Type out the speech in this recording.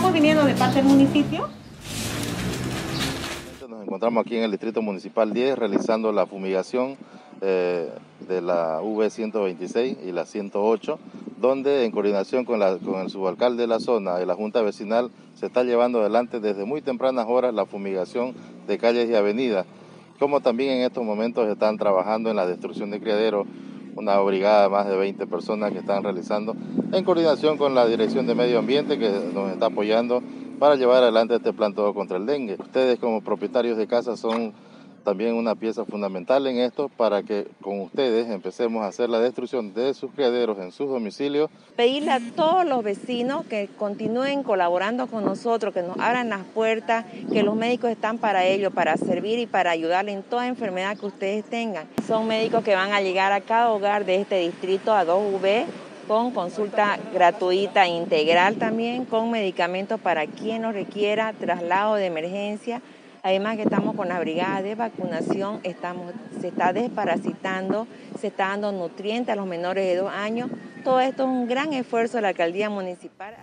Estamos viniendo de parte del municipio. Nos encontramos aquí en el Distrito Municipal 10 realizando la fumigación eh, de la V126 y la 108, donde en coordinación con, el subalcalde de la zona y la Junta Vecinal se está llevando adelante desde muy tempranas horas la fumigación de calles y avenidas, como también en estos momentos están trabajando en la destrucción de criaderos una brigada de más de 20 personas que están realizando en coordinación con la Dirección de Medio Ambiente que nos está apoyando para llevar adelante este plan todo contra el dengue. Ustedes como propietarios de casa son también una pieza fundamental en esto para que con ustedes empecemos a hacer la destrucción de sus criaderos en sus domicilios. Pedirle a todos los vecinos que continúen colaborando con nosotros, que nos abran las puertas, que los médicos están para ello, para servir y para ayudarle en toda enfermedad que ustedes tengan. Son médicos que van a llegar a cada hogar de este distrito a 2V con consulta gratuita integral también, con medicamentos para quien lo requiera, traslado de emergencia. Además que estamos con la brigada de vacunación, estamos, se está desparasitando, se está dando nutrientes a los menores de dos años. Todo esto es un gran esfuerzo de la alcaldía municipal.